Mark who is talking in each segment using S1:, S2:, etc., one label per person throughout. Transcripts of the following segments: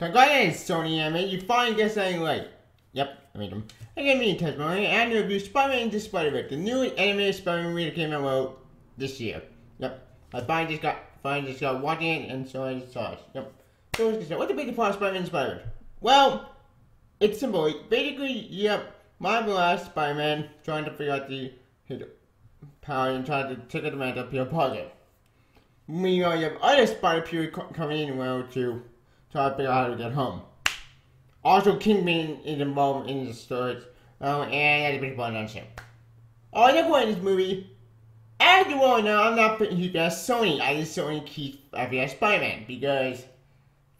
S1: Congratulations, Sony Anime. You finally get something right. Yep, I made them. I gave me a testimony and review Spider-Man Into Spider-Man, the new animated Spider-Man movie that came out this year. Yep. I finally just got finally just got watching it and so I saw it. Yep. So what's the what's the big plot of Spider-Man Spider-Man? Well, it's simple. Basically, yep, Marvel last Spider-Man trying to figure out the his power and trying to take advantage of Peter Parker. Meanwhile, you have other Spider-Peter coming in well to try to figure out how to get home. Also, Kingpin is involved in the story, um, and other people on him. All the point in this movie, as you all know, I'm not putting huge as Sony. I just Sony keeps every Spider-Man because,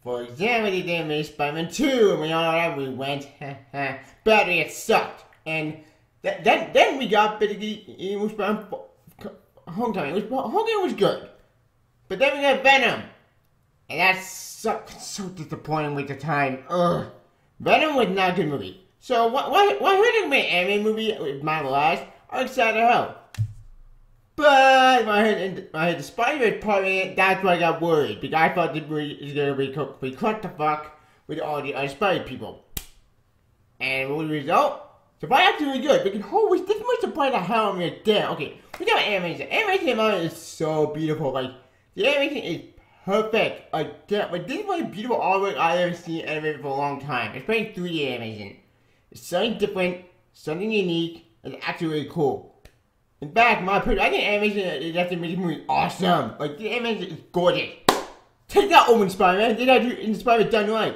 S1: for example, they did make Spider-Man 2, and we all know we went, battery it sucked, and th then then we got basically it was Homecoming. It was Homecoming was good, but then we got Venom, and that so disappointing with the time. Ugh. Venom was not a good movie. So what what what an anime movie with Marvel eyes? I'm excited to hell. But when I heard, the Spider-Man part of it, that's why I got worried. Because I thought the movie was gonna be, be cut the fuck with all the other Spider people. And what the result? The fight actually really good. Because holy, this much surprise the hell out of me damn. Okay, we got animation. Animation is so beautiful. Like the animation is perfect. Like, like, this is like beautiful artwork I've ever seen animated for a long time. It's pretty 3D animation. It's something different, something unique, and actually really cool. In fact, my opinion, I think animation is actually making movie awesome. Like, the animation is gorgeous. Take that, Omen Spider-Man. Did I do in Spider-Man done right?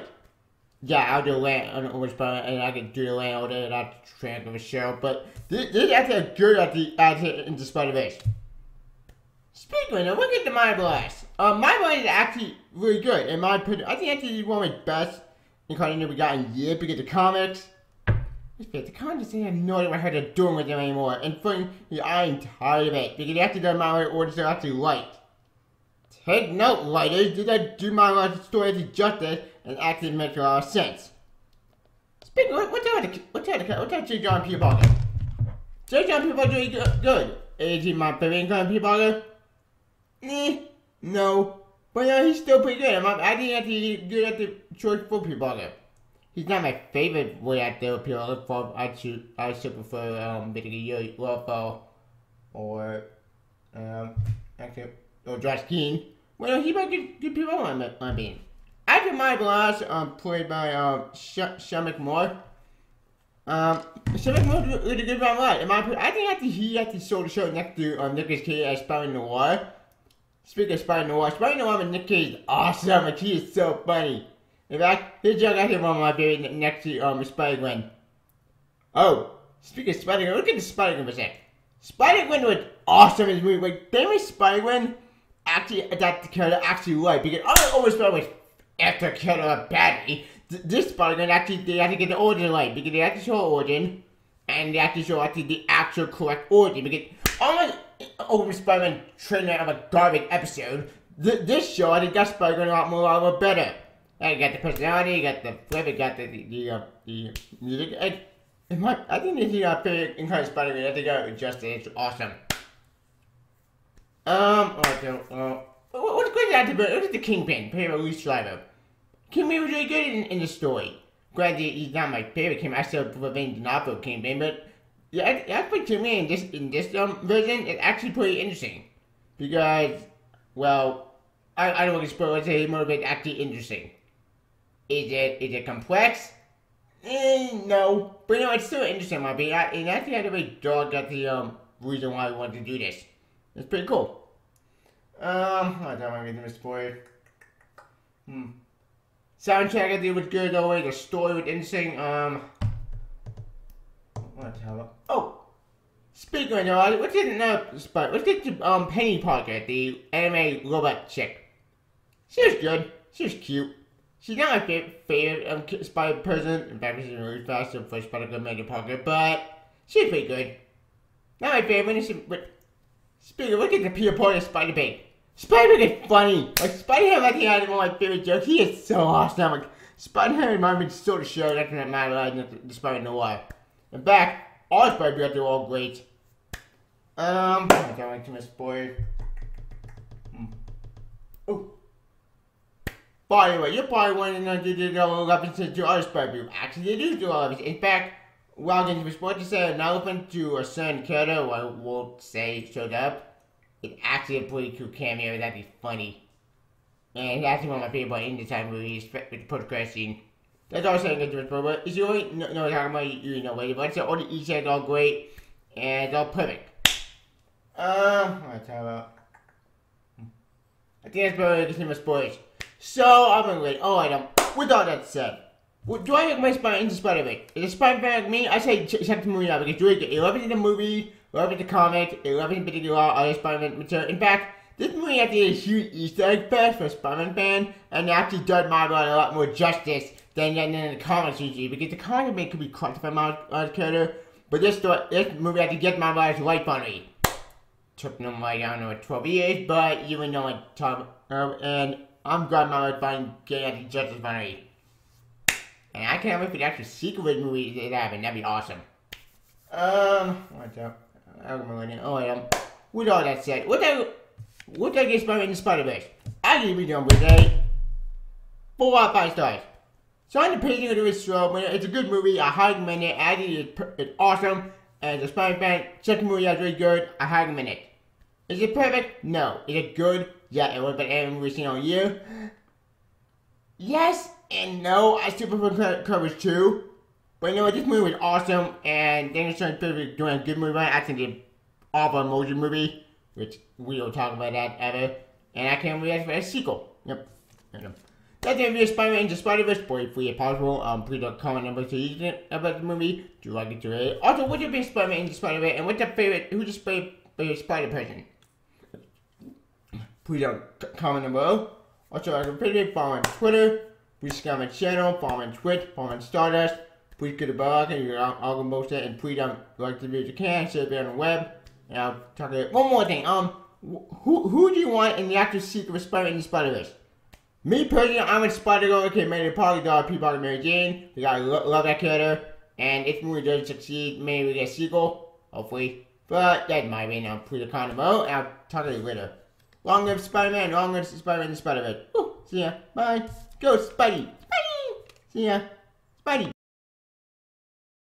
S1: Yeah, I'll do a land on Omen Spider-Man, and I can do the land all day, not trying to show. But this, this is actually good at the, at the, into Spider-Verse. Speaking of, look at the Mind Blast. Um, my mind is actually really good. In my opinion, I think actually one of my best incarnations we got in years because the comics. The comics, I have no idea what they're doing with them anymore. And yeah, I'm tired of it because they have to do my orders are actually light. Take note, lighters. Did I do my life story to justice and actually make a lot of sense? Speaking of, what's that? What's that? What's that? J. John Peter Parker. J. John Peter Parker doing good. Is he my favorite John Peter Parker? Eh, no. But yeah, he's still pretty good. I think he's good at the short football game. He's not my favorite way at the appeal. For I should I should prefer um basically Waffle or um actually or Josh Keen. Well, he might get good people on I mean. After my blast, um, played by um Shameik Moore. Um, Shameik Moore did a good round right. In my I think after he actually sold the show next to um Nicolas Cage as Spider Noir. Speaking of Spider Noir, Spider Noir with Nick Cage is awesome. Like he is so funny. In fact, his joke actually one of my favorite next to um Spider Gwen. Oh, speaking of Spider Gwen, look at the Spider Gwen for a sec. Spider Gwen was awesome in this movie. Like they Spider Gwen actually adapted the character actually right because I always thought was after character badly. This Spider Gwen actually they to get the origin right because they to show origin and they to show actually the actual correct origin because almost over Spider-Man out of a garbage episode. Th this show, I think got Spider-Man a lot more, a lot more better. I got the personality, you got the flavor, got the the, the, uh, the music. And, and my, I think this is my favorite in of Spider-Man. I think I just it's awesome. Um, okay, uh, what's good about the what is the Kingpin? By Liev Schreiber. Kingpin was really good in, in the story. Granted, he's not my favorite Kingpin. I still prefer Vin D'Onofrio Kingpin, but yeah, actually to me in this in this um, version, it's actually pretty interesting because, well, I, I don't want to spoil it. Say more of it actually interesting. Is it is it complex? Eh, no, but no, it's still interesting, my opinion. I, and actually had a very dog at the um reason why I wanted to do this. It's pretty cool. Um, I don't want to get spoiled. Hmm. Soundtrack I think was good though. The story was interesting. Um. The Oh! That, what's it now, but what's it um Peni Parker, the anime robot chick? She was good. She was cute. She's not my favorite, favorite um, spider person. In fact, she's really fast and first Spider Peni Parker, but she's pretty good. Not my favorite, but speaking of, look at the Peter Parker Spider Pig. Spider Pig is funny. Like Spider think I had one of my favorite jokes. He is so awesome. Like Spider Ham reminded me sort of show that matter like the Spider Noir. In fact, all Spider Pirates are all great. Um, I don't much spoil. Hmm. Oh. By the way, you're probably wondering if they did all references to do other Spider-Man. Actually, they do do all it. In fact, while getting supposed to say an elephant to a certain character, I won't say showed up, it's actually a pretty cool cameo. That'd be funny. And actually one of my favorite in the time movies with the post-credit scene. That's all saying good to it, but if you already know, know what I'm talking about, you, you know what it is. All the eggs are all great, and it's all perfect. Um, what I talking about? I think that's probably the same spoilers. So, I'm gonna wait. Oh, I don't. With all that said, do I recommend Spider into Spider-Man? Is it Spider-Man like me? I say ch check the movie out because you really love it in the movie, love it in the comic, love it in particular other Spider-Man material. In fact, this movie actually is a huge Easter egg fest for Spider-Man fan, and actually does Marvel a lot more justice than, than in the comics usually, because the comic may could be crushed by Miles character, but this, story, this movie actually gets Miles right funny. Took them like, I don't know, 12 years, but even though it took, uh, and I'm glad Miles finally getting justice finally. And I can't wait for the actual sequel to the movie that happen, that'd be awesome. Um, what's up? I'm gonna Oh, yeah. With all that said, what the what did I get Spider-Man in Spider-Verse? I give it with a 4 out of 5 stars. So on the paging of the show, it's a good movie, I highly recommend it, I think it's awesome, and the Spider-Man second movie is really good, I highly recommend it. Is it perfect? No. Is it good? Yeah, it would have been every movie seen all year. Yes and no, I still prefer coverage too. But you know what, this movie was awesome, and Daniel Stern doing a good movie, I think the awful emoji movie which we don't talk about that ever. And I can't wait for a sequel. Yep. That's the of Spider-Man Into Spider-Verse. Boy, if possible. Um, please don't comment two about the movie. Do you like it today? Also, what's your favorite Spider-Man Into Spider-Man? And what's your favorite, who's your favorite Spider person? Please don't comment below. Also, I can pretty follow on Twitter. Please subscribe my channel, follow on Twitch, follow on Stardust. Please get a bell icon, you're all gonna post it, and please don't like the video if you can, share it on the web. And I'll talk about one more thing. Um, who who do you want in the actual Secret Spider in the Spider Verse? Me personally, I'm a Spider Girl. Okay, maybe probably got P. Parker, Mary Jane. We got lo love that character. And if movie does succeed, maybe we get a sequel. Hopefully. But my opinion. I'll put a comment and I'll talk to you later. Long live Spider-Man. Long live Spider-Man and Spider-Man. See ya. Bye. Go, Spidey. Spidey. See ya. Spidey.